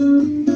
Música